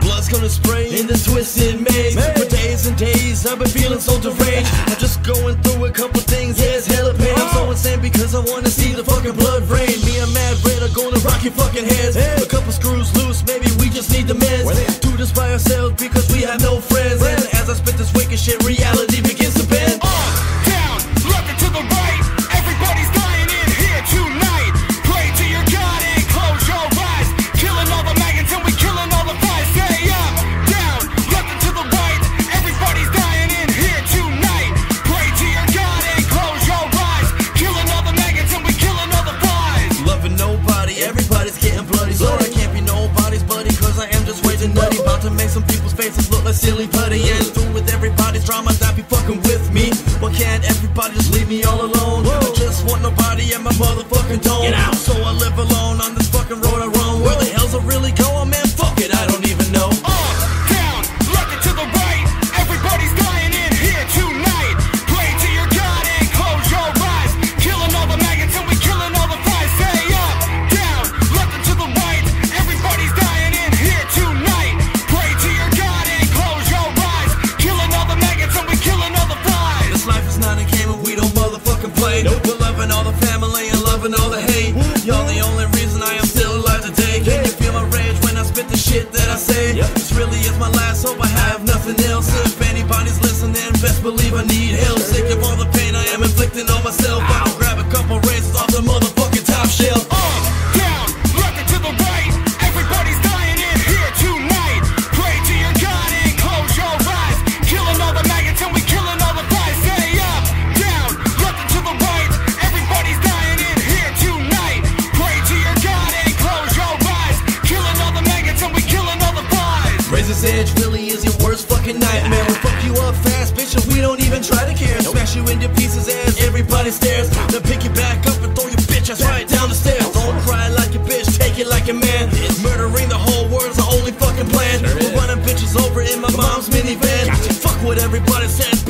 God's gonna spray in this twisted maze. For days and days, I've been feeling so deranged. I'm just going through a couple things, yeah, it's hella pain. I'm so insane because I wanna see the fucking blood rain. Me and Mad Red are gonna rock your fucking heads. A couple screws loose, maybe we just need the meds. Do this by ourselves because we have no friends. To make some people's faces look like silly putty. And through with everybody's drama, that be fucking with me. Why can't everybody just leave me all alone? I just want nobody at my motherfucking dome. So I motherfucking top down, left and to the right. Everybody's dying in here tonight. Pray to your God and close your eyes. Killing all the maggots and we killing all the flies. Up, down, to the right. Everybody's dying in here tonight. Pray to your God and close your eyes. Killing all the maggots and we killing all the flies. Razorz Edge really is your worst fucking nightmare. We fuck you up fast, bitch, and we don't even try to care. Smash you into pieces as everybody stares. Take it like a man. Murdering the whole world's the only fucking plan. We're running bitches over in my mom's minivan. Fuck what everybody says.